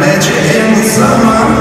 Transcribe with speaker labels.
Speaker 1: magic in the summer